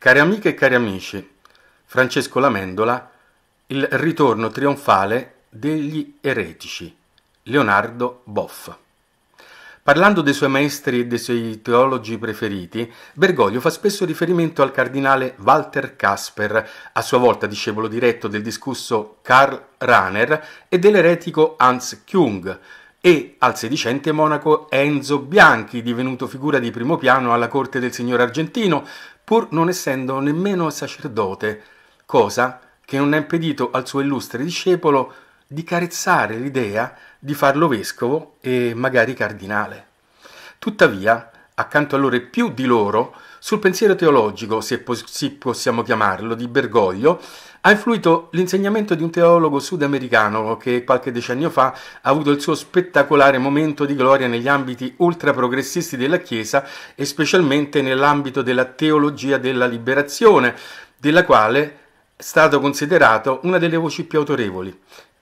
Cari amiche e cari amici, Francesco Lamendola, il ritorno trionfale degli eretici, Leonardo Boff. Parlando dei suoi maestri e dei suoi teologi preferiti, Bergoglio fa spesso riferimento al cardinale Walter Casper, a sua volta discepolo diretto del discusso Karl Rahner e dell'eretico Hans Jung, e al sedicente monaco Enzo Bianchi, divenuto figura di primo piano alla corte del signore argentino, pur non essendo nemmeno sacerdote, cosa che non ha impedito al suo illustre discepolo di carezzare l'idea di farlo vescovo e magari cardinale. Tuttavia, accanto a loro e più di loro, sul pensiero teologico, se così possiamo chiamarlo, di Bergoglio, ha influito l'insegnamento di un teologo sudamericano che qualche decennio fa ha avuto il suo spettacolare momento di gloria negli ambiti ultraprogressisti della Chiesa e specialmente nell'ambito della teologia della liberazione, della quale è stato considerato una delle voci più autorevoli,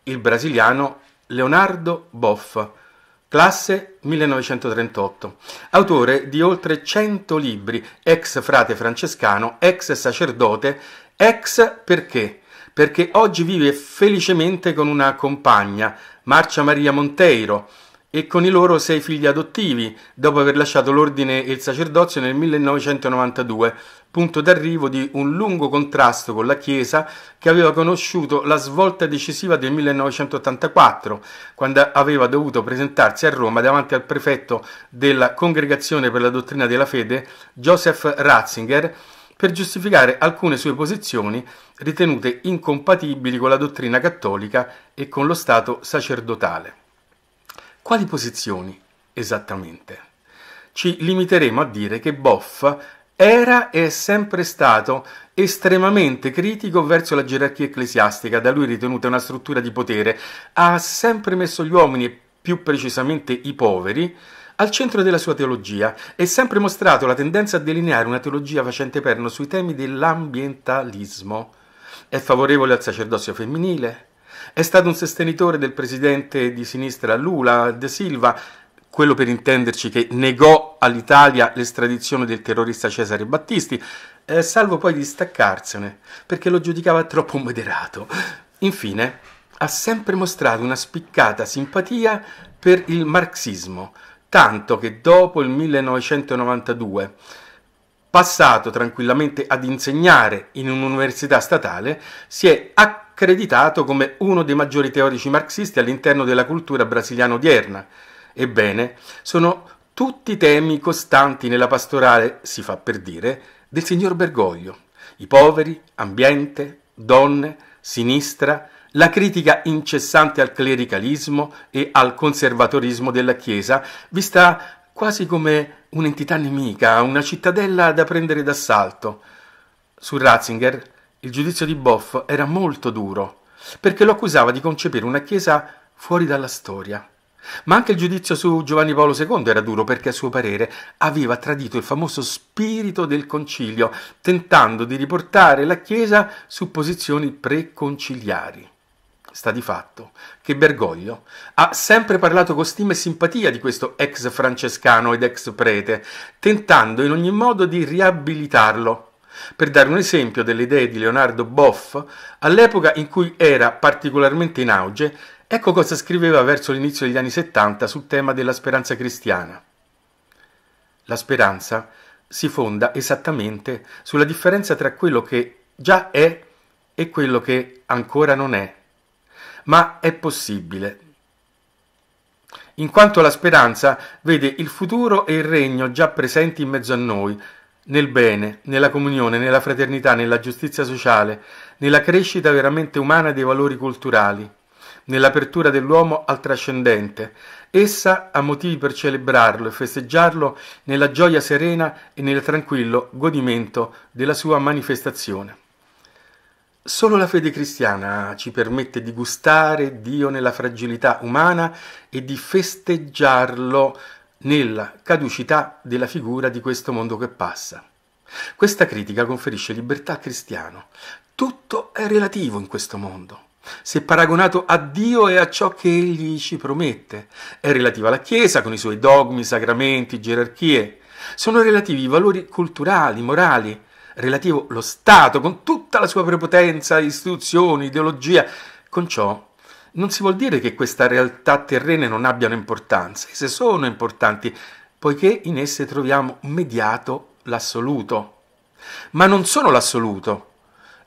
il brasiliano Leonardo Boff, classe 1938, autore di oltre 100 libri, ex frate francescano, ex sacerdote Ex perché? Perché oggi vive felicemente con una compagna, Marcia Maria Monteiro, e con i loro sei figli adottivi, dopo aver lasciato l'ordine e il sacerdozio nel 1992, punto d'arrivo di un lungo contrasto con la Chiesa che aveva conosciuto la svolta decisiva del 1984, quando aveva dovuto presentarsi a Roma davanti al prefetto della Congregazione per la Dottrina della Fede, Joseph Ratzinger, per giustificare alcune sue posizioni ritenute incompatibili con la dottrina cattolica e con lo Stato sacerdotale. Quali posizioni esattamente? Ci limiteremo a dire che Boff era e è sempre stato estremamente critico verso la gerarchia ecclesiastica, da lui ritenuta una struttura di potere, ha sempre messo gli uomini, e più precisamente i poveri, al centro della sua teologia e sempre mostrato la tendenza a delineare una teologia facente perno sui temi dell'ambientalismo. È favorevole al sacerdozio femminile, è stato un sostenitore del presidente di sinistra Lula de Silva, quello per intenderci che negò all'Italia l'estradizione del terrorista Cesare Battisti, eh, salvo poi di staccarsene, perché lo giudicava troppo moderato. Infine, ha sempre mostrato una spiccata simpatia per il marxismo, tanto che dopo il 1992, passato tranquillamente ad insegnare in un'università statale, si è accreditato come uno dei maggiori teorici marxisti all'interno della cultura brasiliana odierna. Ebbene, sono tutti temi costanti nella pastorale, si fa per dire, del signor Bergoglio. I poveri, ambiente, donne, sinistra, la critica incessante al clericalismo e al conservatorismo della Chiesa, vista quasi come un'entità nemica, una cittadella da prendere d'assalto. Su Ratzinger il giudizio di Boff era molto duro, perché lo accusava di concepire una Chiesa fuori dalla storia. Ma anche il giudizio su Giovanni Paolo II era duro perché a suo parere aveva tradito il famoso spirito del concilio, tentando di riportare la Chiesa su posizioni preconciliari sta di fatto che Bergoglio ha sempre parlato con stima e simpatia di questo ex francescano ed ex prete, tentando in ogni modo di riabilitarlo. Per dare un esempio delle idee di Leonardo Boff, all'epoca in cui era particolarmente in auge, ecco cosa scriveva verso l'inizio degli anni 70 sul tema della speranza cristiana. La speranza si fonda esattamente sulla differenza tra quello che già è e quello che ancora non è ma è possibile. In quanto la speranza vede il futuro e il regno già presenti in mezzo a noi, nel bene, nella comunione, nella fraternità, nella giustizia sociale, nella crescita veramente umana dei valori culturali, nell'apertura dell'uomo al trascendente. Essa ha motivi per celebrarlo e festeggiarlo nella gioia serena e nel tranquillo godimento della sua manifestazione. Solo la fede cristiana ci permette di gustare Dio nella fragilità umana e di festeggiarlo nella caducità della figura di questo mondo che passa. Questa critica conferisce libertà al cristiano. Tutto è relativo in questo mondo. Se paragonato a Dio e a ciò che Egli ci promette, è relativo alla Chiesa con i suoi dogmi, sacramenti, gerarchie. Sono relativi i valori culturali, morali, relativo allo Stato, con tutta la sua prepotenza, istituzioni, ideologia. Con ciò non si vuol dire che queste realtà terrene non abbiano importanza, esse sono importanti, poiché in esse troviamo mediato l'assoluto. Ma non sono l'assoluto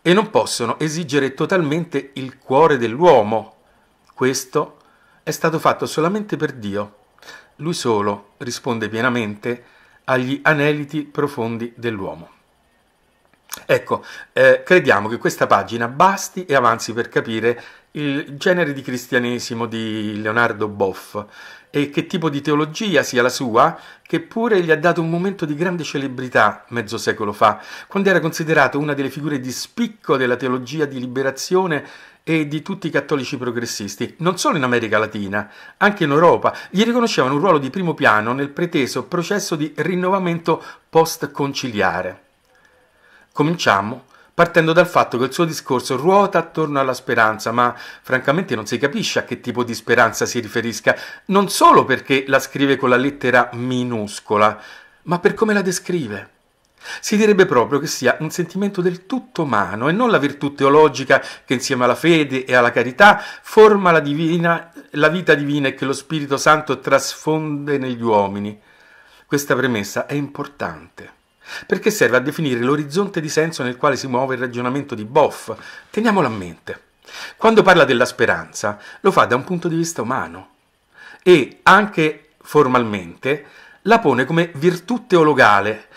e non possono esigere totalmente il cuore dell'uomo. Questo è stato fatto solamente per Dio. Lui solo risponde pienamente agli aneliti profondi dell'uomo. Ecco, eh, crediamo che questa pagina basti e avanzi per capire il genere di cristianesimo di Leonardo Boff e che tipo di teologia sia la sua, che pure gli ha dato un momento di grande celebrità mezzo secolo fa, quando era considerato una delle figure di spicco della teologia di liberazione e di tutti i cattolici progressisti, non solo in America Latina, anche in Europa, gli riconoscevano un ruolo di primo piano nel preteso processo di rinnovamento post-conciliare. Cominciamo partendo dal fatto che il suo discorso ruota attorno alla speranza, ma francamente non si capisce a che tipo di speranza si riferisca, non solo perché la scrive con la lettera minuscola, ma per come la descrive. Si direbbe proprio che sia un sentimento del tutto umano e non la virtù teologica che insieme alla fede e alla carità forma la, divina, la vita divina e che lo Spirito Santo trasfonde negli uomini. Questa premessa è importante perché serve a definire l'orizzonte di senso nel quale si muove il ragionamento di Boff. Teniamolo a mente. Quando parla della speranza, lo fa da un punto di vista umano e anche formalmente la pone come virtù teologale,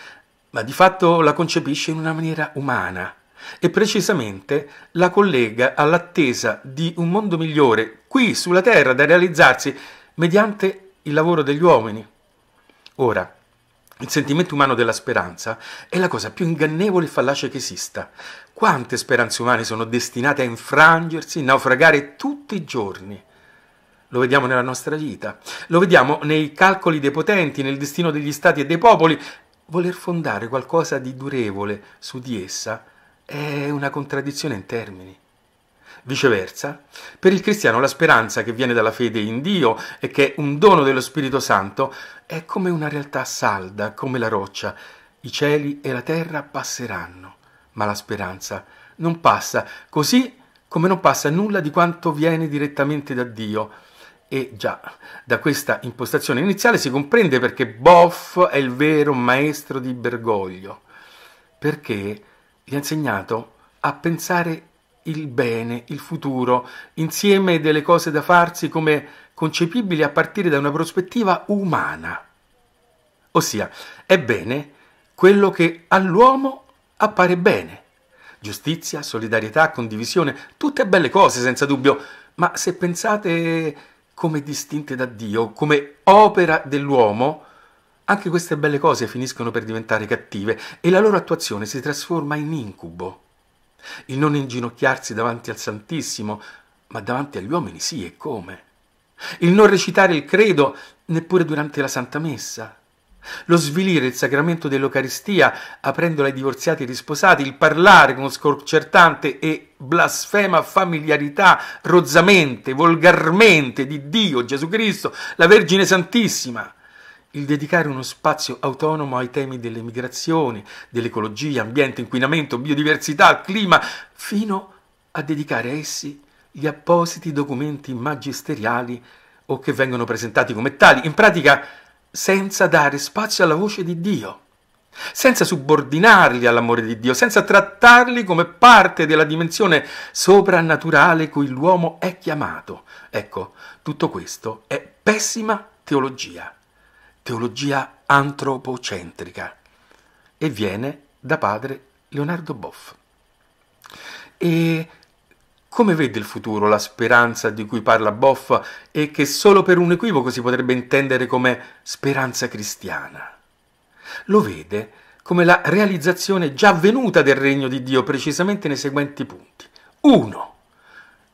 ma di fatto la concepisce in una maniera umana e precisamente la collega all'attesa di un mondo migliore qui sulla terra da realizzarsi mediante il lavoro degli uomini. Ora, il sentimento umano della speranza è la cosa più ingannevole e fallace che esista. Quante speranze umane sono destinate a infrangersi, naufragare tutti i giorni? Lo vediamo nella nostra vita, lo vediamo nei calcoli dei potenti, nel destino degli stati e dei popoli. Voler fondare qualcosa di durevole su di essa è una contraddizione in termini. Viceversa, per il cristiano la speranza che viene dalla fede in Dio e che è un dono dello Spirito Santo è come una realtà salda, come la roccia. I cieli e la terra passeranno, ma la speranza non passa, così come non passa nulla di quanto viene direttamente da Dio. E già, da questa impostazione iniziale si comprende perché Boff è il vero maestro di Bergoglio, perché gli ha insegnato a pensare il bene, il futuro, insieme delle cose da farsi come concepibili a partire da una prospettiva umana. Ossia, è bene quello che all'uomo appare bene. Giustizia, solidarietà, condivisione, tutte belle cose senza dubbio, ma se pensate come distinte da Dio, come opera dell'uomo, anche queste belle cose finiscono per diventare cattive e la loro attuazione si trasforma in incubo il non inginocchiarsi davanti al Santissimo, ma davanti agli uomini sì e come. Il non recitare il credo neppure durante la Santa Messa. Lo svilire il sacramento dell'Eucaristia aprendolo ai divorziati e risposati, il parlare con sconcertante e blasfema familiarità, rozzamente, volgarmente di Dio, Gesù Cristo, la Vergine Santissima il dedicare uno spazio autonomo ai temi delle migrazioni, dell'ecologia, ambiente, inquinamento, biodiversità, clima, fino a dedicare a essi gli appositi documenti magisteriali o che vengono presentati come tali, in pratica senza dare spazio alla voce di Dio, senza subordinarli all'amore di Dio, senza trattarli come parte della dimensione soprannaturale cui l'uomo è chiamato. Ecco, tutto questo è pessima teologia teologia antropocentrica e viene da padre Leonardo Boff. E come vede il futuro la speranza di cui parla Boff e che solo per un equivoco si potrebbe intendere come speranza cristiana? Lo vede come la realizzazione già avvenuta del regno di Dio precisamente nei seguenti punti. Uno,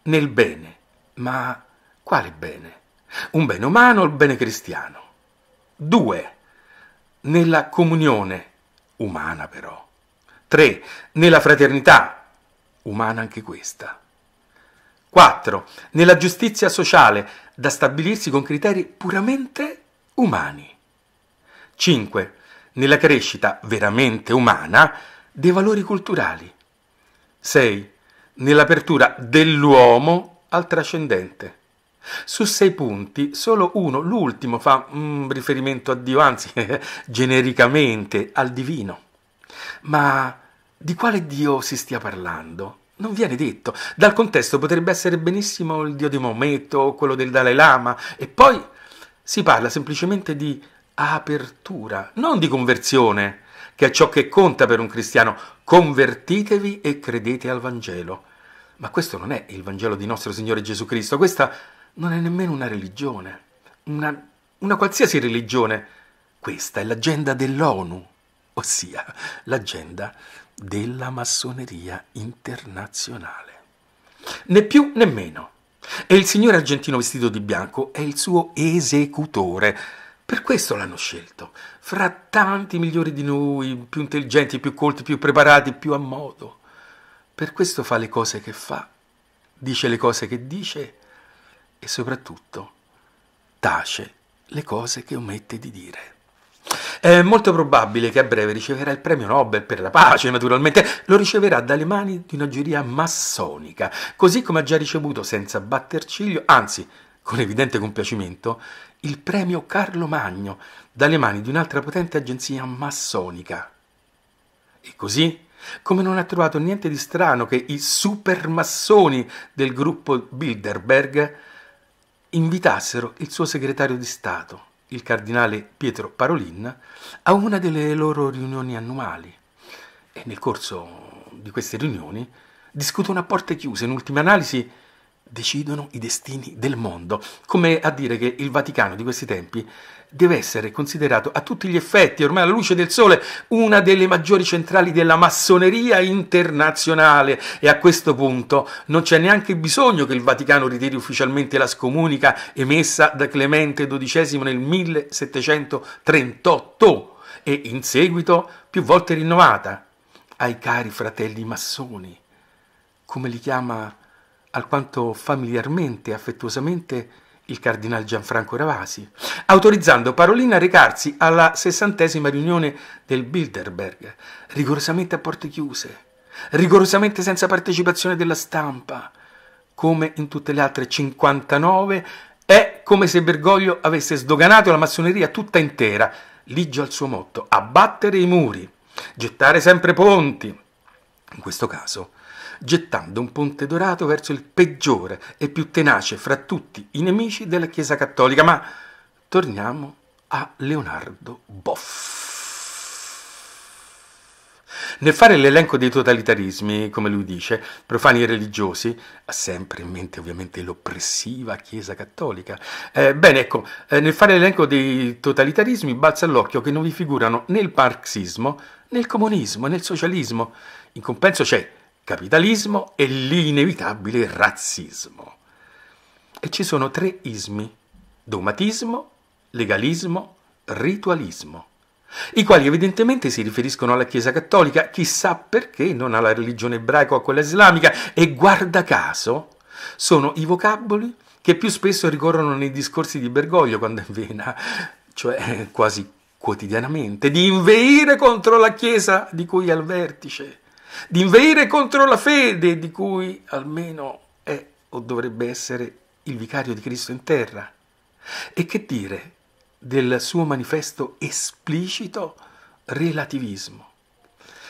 nel bene. Ma quale bene? Un bene umano o il bene cristiano? 2. Nella comunione, umana però. 3. Nella fraternità, umana anche questa. 4. Nella giustizia sociale, da stabilirsi con criteri puramente umani. 5. Nella crescita veramente umana dei valori culturali. 6. Nell'apertura dell'uomo al trascendente. Su sei punti, solo uno, l'ultimo, fa un riferimento a Dio, anzi, genericamente al divino. Ma di quale Dio si stia parlando? Non viene detto. Dal contesto potrebbe essere benissimo il Dio di Maometto o quello del Dalai Lama, e poi si parla semplicemente di apertura, non di conversione, che è ciò che conta per un cristiano. Convertitevi e credete al Vangelo. Ma questo non è il Vangelo di nostro Signore Gesù Cristo, questa non è nemmeno una religione, una, una qualsiasi religione. Questa è l'agenda dell'ONU, ossia l'agenda della massoneria internazionale. Né più né meno. E il signore argentino vestito di bianco è il suo esecutore. Per questo l'hanno scelto. Fra tanti migliori di noi, più intelligenti, più colti, più preparati, più a modo. Per questo fa le cose che fa, dice le cose che dice e soprattutto tace le cose che omette di dire. È molto probabile che a breve riceverà il premio Nobel per la pace, naturalmente, lo riceverà dalle mani di una giuria massonica, così come ha già ricevuto senza batter ciglio, anzi, con evidente compiacimento, il premio Carlo Magno dalle mani di un'altra potente agenzia massonica. E così, come non ha trovato niente di strano che i supermassoni del gruppo Bilderberg invitassero il suo segretario di Stato, il cardinale Pietro Parolin, a una delle loro riunioni annuali. E nel corso di queste riunioni discutono a porte chiuse, in ultima analisi decidono i destini del mondo, come a dire che il Vaticano di questi tempi deve essere considerato a tutti gli effetti, ormai alla luce del sole, una delle maggiori centrali della massoneria internazionale. E a questo punto non c'è neanche bisogno che il Vaticano ritiri ufficialmente la scomunica emessa da Clemente XII nel 1738 e in seguito più volte rinnovata ai cari fratelli massoni, come li chiama alquanto familiarmente e affettuosamente il cardinal Gianfranco Ravasi, autorizzando Parolin a recarsi alla sessantesima riunione del Bilderberg, rigorosamente a porte chiuse, rigorosamente senza partecipazione della stampa, come in tutte le altre 59, è come se Bergoglio avesse sdoganato la massoneria tutta intera, ligio al suo motto, abbattere i muri, gettare sempre ponti. In questo caso gettando un ponte dorato verso il peggiore e più tenace fra tutti i nemici della Chiesa Cattolica. Ma torniamo a Leonardo Boff. Nel fare l'elenco dei totalitarismi, come lui dice, profani e religiosi, ha sempre in mente ovviamente l'oppressiva Chiesa cattolica. Eh, bene, ecco, eh, nel fare l'elenco dei totalitarismi balza all'occhio che non vi figurano né il marxismo, né il comunismo, né il socialismo. In compenso c'è capitalismo e l'inevitabile razzismo. E ci sono tre ismi, dogmatismo, legalismo, ritualismo, i quali evidentemente si riferiscono alla Chiesa cattolica, chissà perché non alla religione ebraica o a quella islamica, e guarda caso sono i vocaboli che più spesso ricorrono nei discorsi di Bergoglio quando è in vena, cioè quasi quotidianamente, di inveire contro la Chiesa di cui è al vertice, di inveire contro la fede di cui almeno è o dovrebbe essere il vicario di Cristo in terra. E che dire del suo manifesto esplicito relativismo?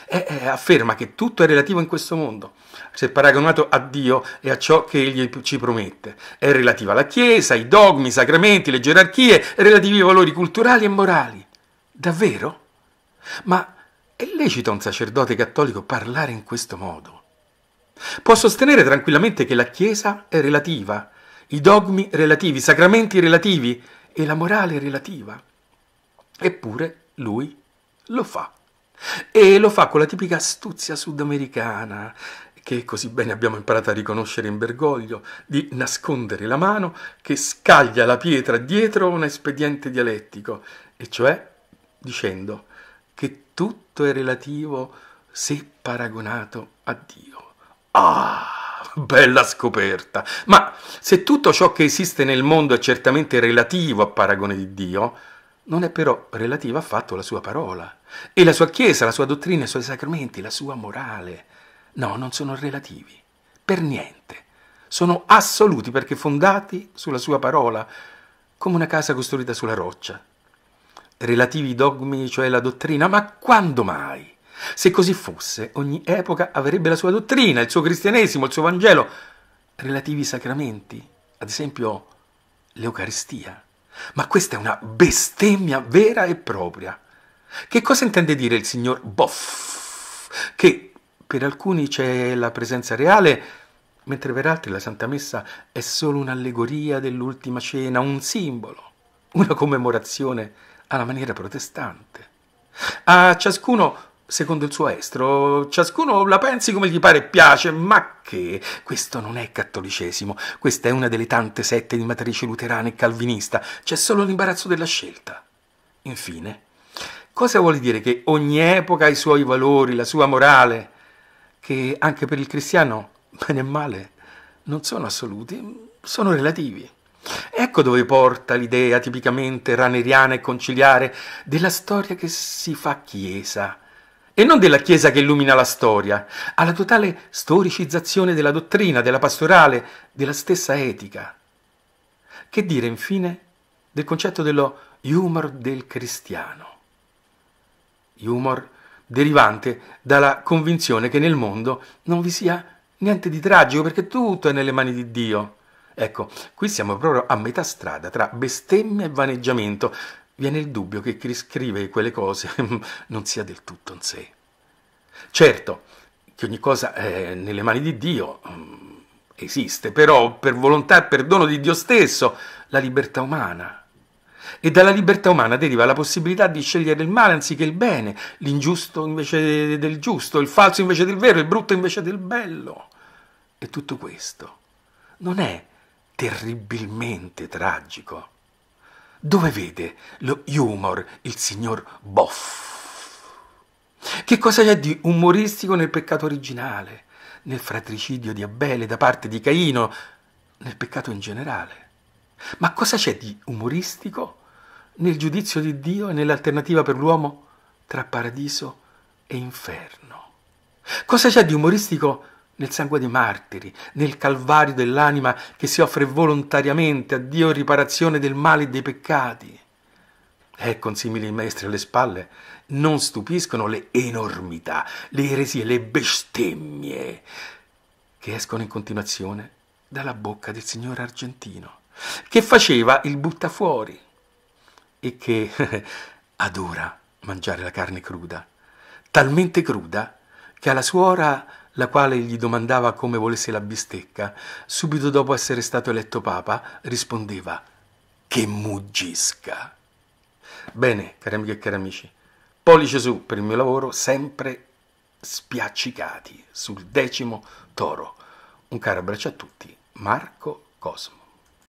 E, e, afferma che tutto è relativo in questo mondo, se paragonato a Dio e a ciò che Egli ci promette. È relativo alla Chiesa, ai dogmi, i sacramenti, le gerarchie, relativi ai valori culturali e morali. Davvero? Ma è lecito a un sacerdote cattolico parlare in questo modo? Può sostenere tranquillamente che la Chiesa è relativa, i dogmi relativi, i sacramenti relativi e la morale relativa. Eppure lui lo fa. E lo fa con la tipica astuzia sudamericana, che così bene abbiamo imparato a riconoscere in Bergoglio, di nascondere la mano che scaglia la pietra dietro un espediente dialettico, e cioè dicendo che tutto è relativo se paragonato a Dio. Ah, bella scoperta! Ma se tutto ciò che esiste nel mondo è certamente relativo a paragone di Dio, non è però relativa affatto alla sua parola. E la sua Chiesa, la sua dottrina, i suoi sacramenti, la sua morale. No, non sono relativi. Per niente. Sono assoluti perché fondati sulla sua parola, come una casa costruita sulla roccia. Relativi dogmi, cioè la dottrina, ma quando mai? Se così fosse, ogni epoca avrebbe la sua dottrina, il suo cristianesimo, il suo Vangelo. Relativi sacramenti, ad esempio l'Eucaristia. Ma questa è una bestemmia vera e propria. Che cosa intende dire il signor Boff? Che per alcuni c'è la presenza reale, mentre per altri la Santa Messa è solo un'allegoria dell'ultima cena, un simbolo, una commemorazione alla maniera protestante. A ciascuno secondo il suo estro, ciascuno la pensi come gli pare e piace, ma che questo non è cattolicesimo, questa è una delle tante sette di matrice luterana e calvinista, c'è solo l'imbarazzo della scelta. Infine, cosa vuol dire che ogni epoca ha i suoi valori, la sua morale, che anche per il cristiano, bene e male, non sono assoluti, sono relativi. Ecco dove porta l'idea tipicamente raneriana e conciliare della storia che si fa chiesa, e non della Chiesa che illumina la storia, alla totale storicizzazione della dottrina, della pastorale, della stessa etica. Che dire infine del concetto dello humor del cristiano? Humor derivante dalla convinzione che nel mondo non vi sia niente di tragico perché tutto è nelle mani di Dio. Ecco, qui siamo proprio a metà strada tra bestemmia e vaneggiamento, viene il dubbio che chi scrive quelle cose non sia del tutto in sé. Certo che ogni cosa è nelle mani di Dio mm, esiste, però per volontà e perdono di Dio stesso la libertà umana. E dalla libertà umana deriva la possibilità di scegliere il male anziché il bene, l'ingiusto invece del giusto, il falso invece del vero, il brutto invece del bello. E tutto questo non è terribilmente tragico. Dove vede lo humor il signor Boff? Che cosa c'è di umoristico nel peccato originale, nel fratricidio di Abele da parte di Caino, nel peccato in generale? Ma cosa c'è di umoristico nel giudizio di Dio e nell'alternativa per l'uomo tra paradiso e inferno? Cosa c'è di umoristico nel sangue dei martiri, nel calvario dell'anima che si offre volontariamente a Dio in riparazione del male e dei peccati. E con simili maestri alle spalle non stupiscono le enormità, le eresie, le bestemmie che escono in continuazione dalla bocca del signore argentino, che faceva il buttafuori e che adora mangiare la carne cruda, talmente cruda che alla suora la quale gli domandava come volesse la bistecca, subito dopo essere stato eletto papa, rispondeva che muggisca. Bene, cari amiche e cari amici, pollice su per il mio lavoro, sempre spiaccicati sul decimo toro. Un caro abbraccio a tutti, Marco Cosmo.